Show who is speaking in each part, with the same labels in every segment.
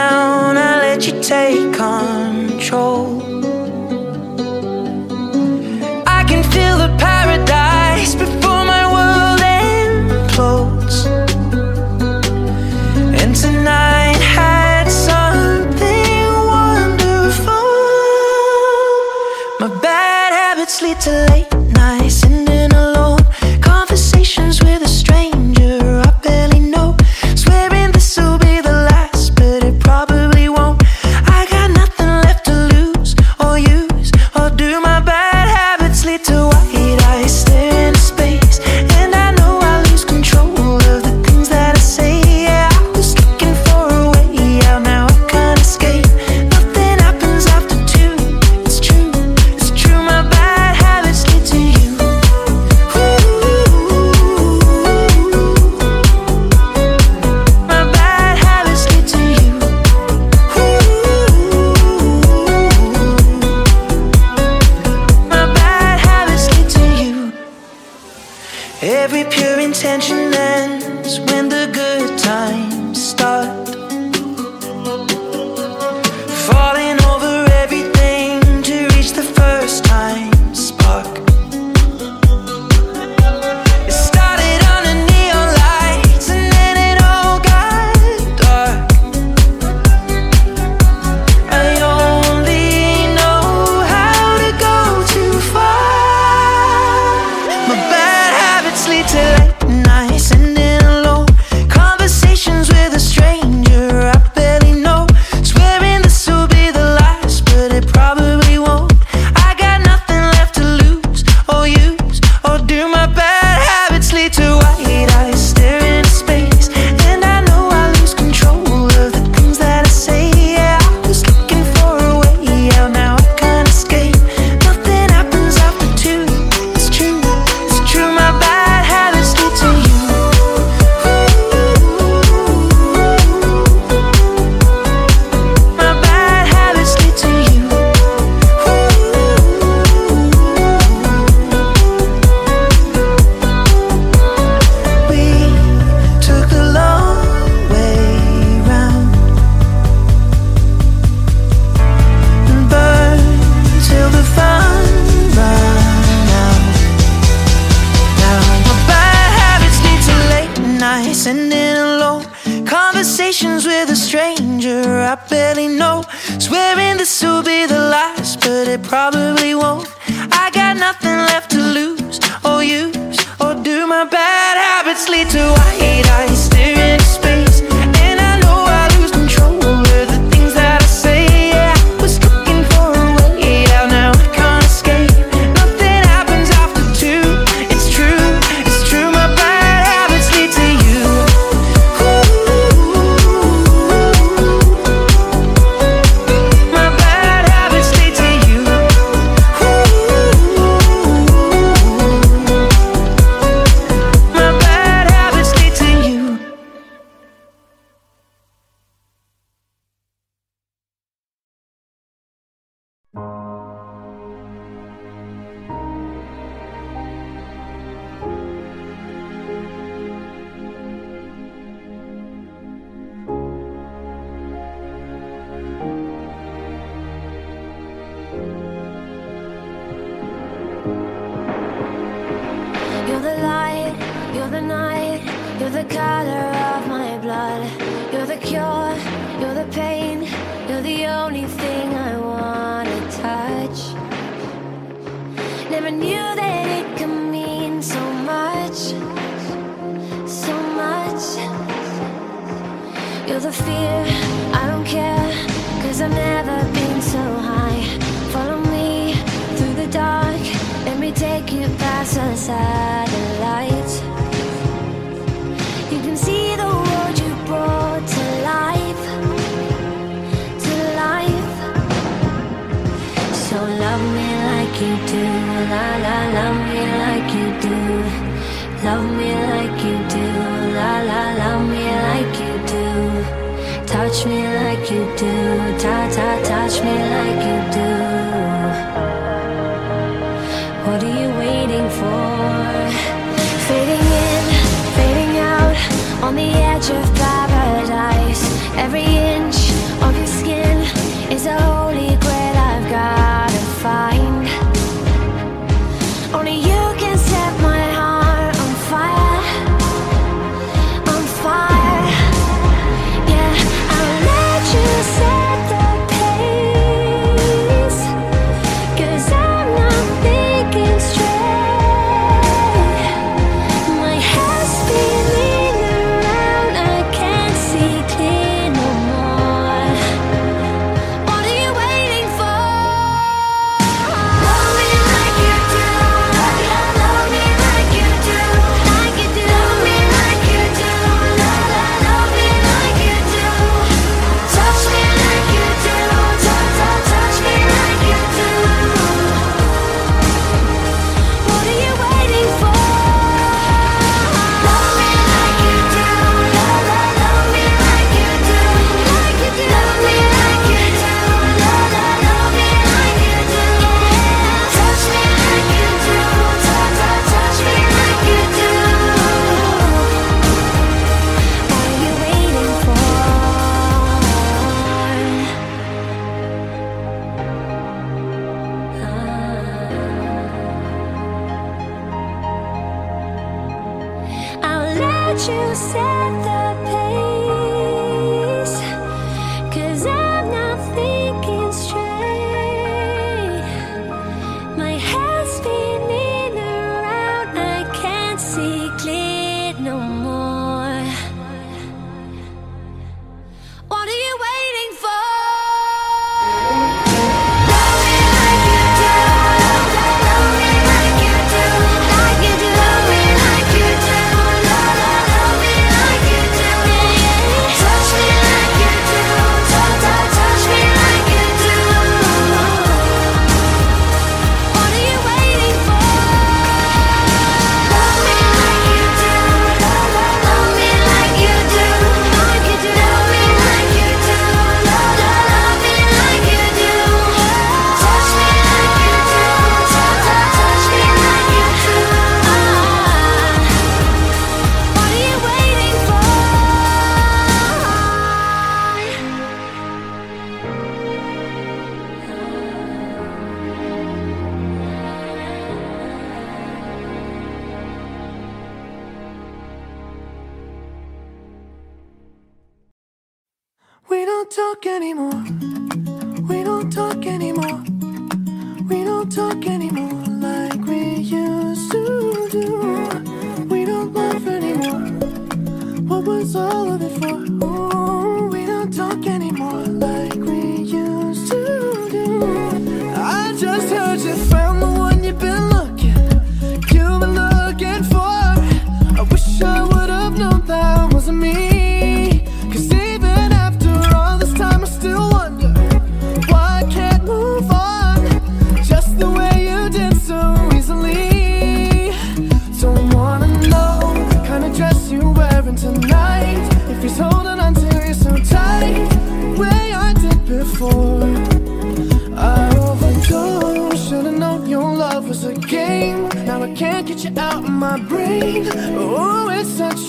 Speaker 1: down, I let you take control. I can feel the paradise for
Speaker 2: fear. Touch me like you do, ta ta touch me like you do. What are you waiting for? Fading in, fading out, on the edge of paradise. Every inch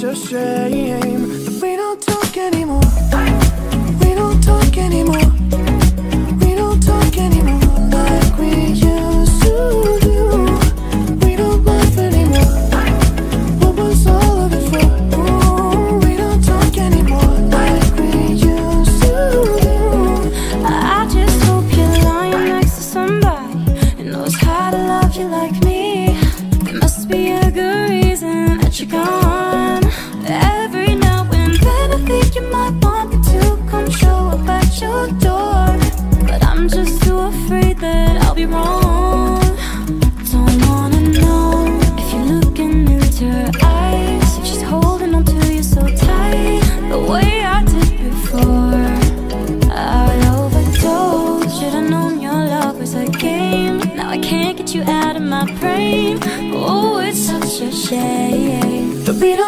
Speaker 3: such a shame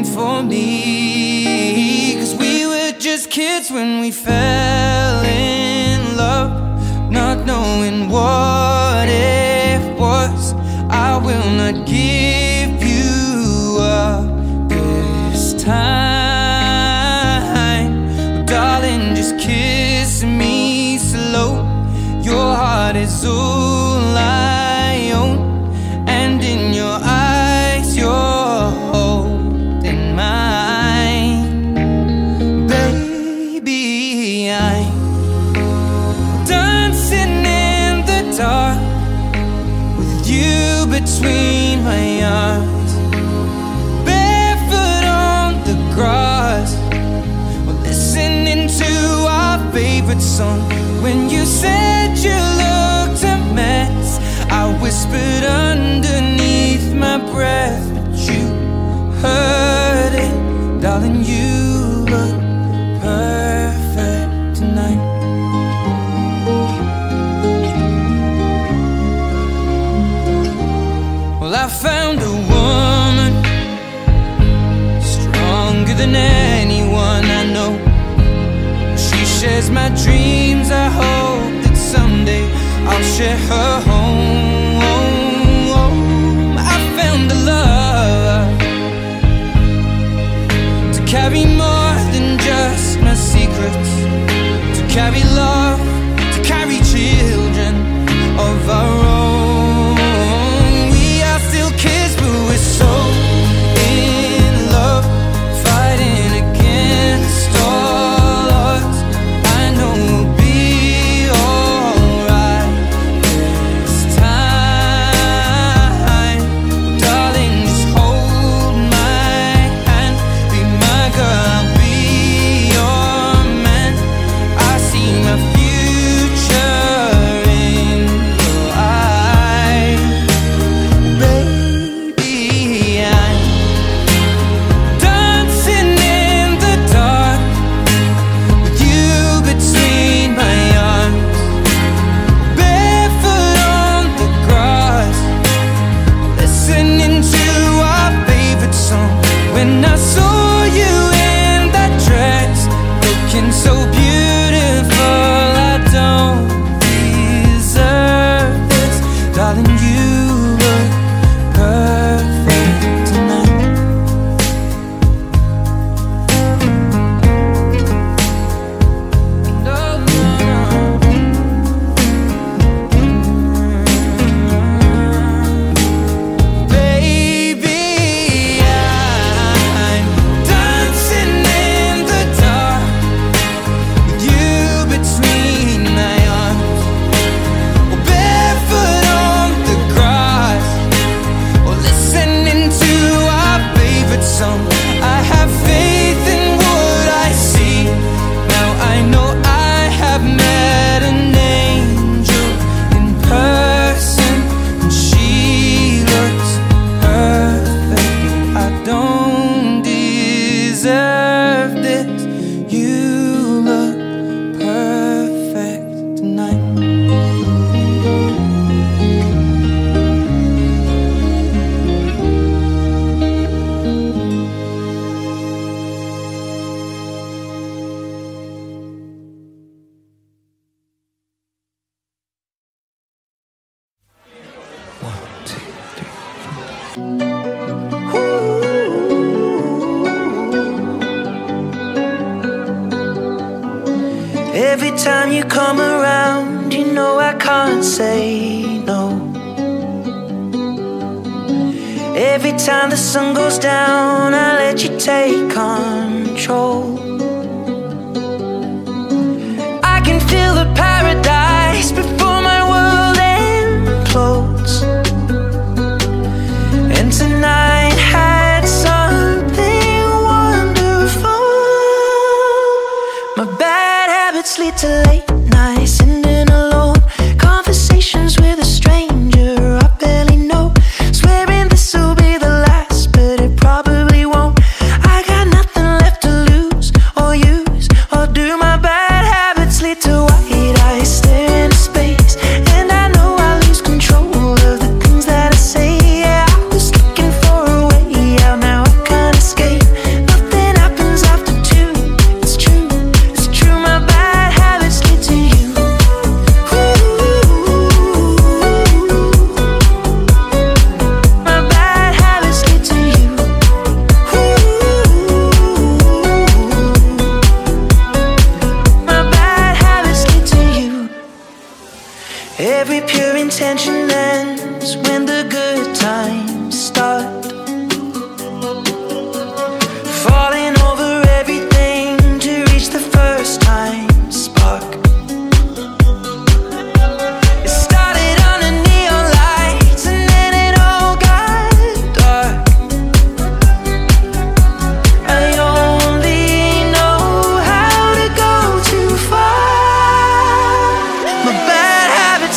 Speaker 3: meant for
Speaker 2: me.
Speaker 4: Cause we were just kids when we fell in love Not knowing what it was. I will not give on when you said you looked a mess. I whispered underneath my breath. don't share her home. I found the love to carry more than just my secrets, to carry love.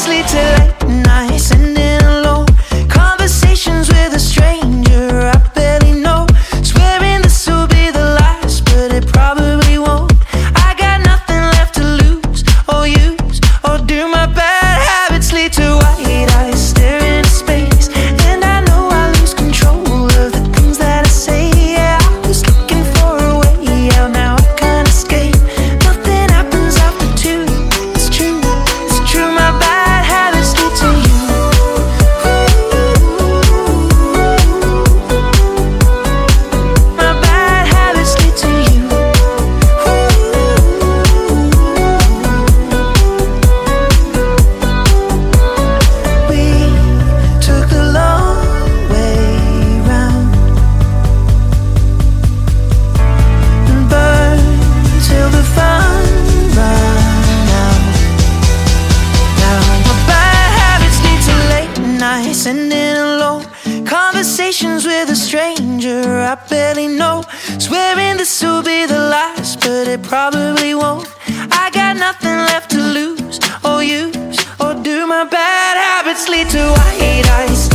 Speaker 1: sleep till late. really won't. I got nothing left to lose or use or do. My bad habits lead to white eyes.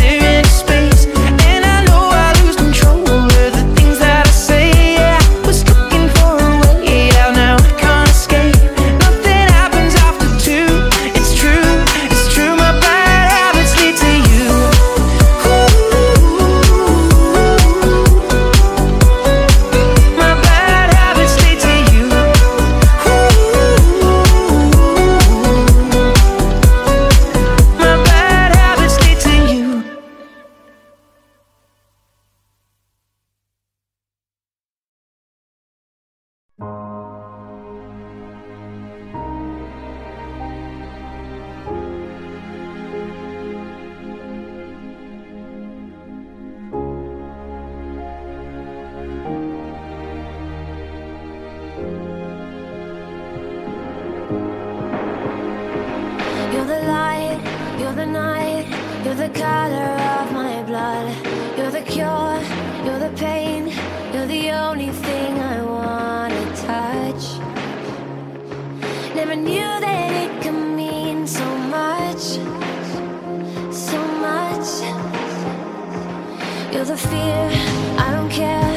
Speaker 1: the
Speaker 2: fear, I don't care,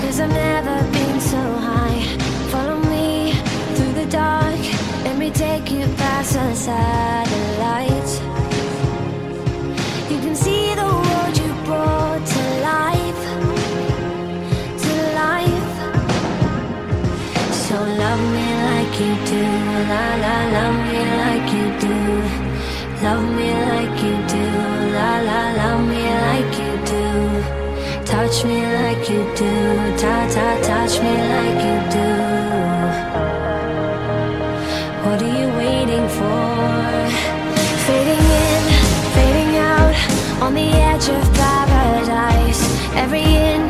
Speaker 2: cause I've never been so high. Follow me through the dark, let me take you past the satellites. You can see the world you brought to life, to life. So love me like you do, la la la. touch me like you do. Ta ta, touch me like you do. What are you waiting for? Fading in, fading out, on the edge of paradise. Every in.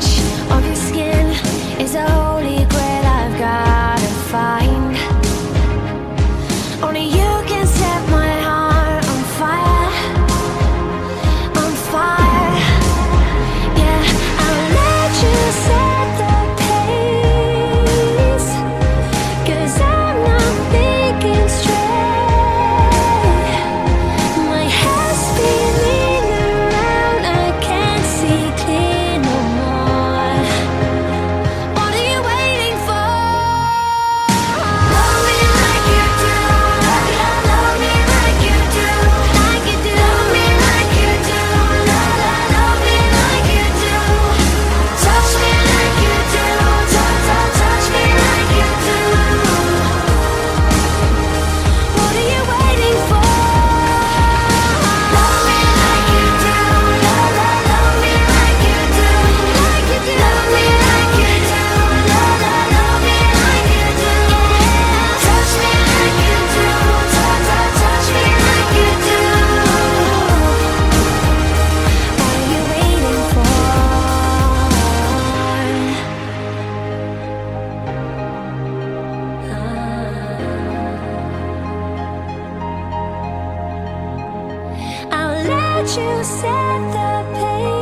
Speaker 2: you set the pace.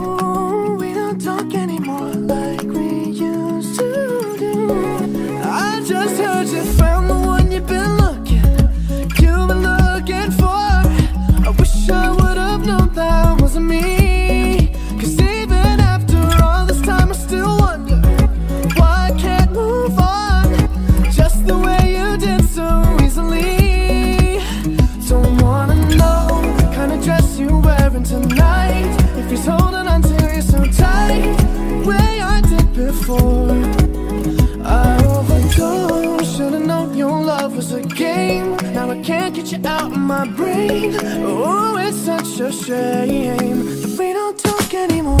Speaker 3: Oh, it's such a shame that we don't talk anymore.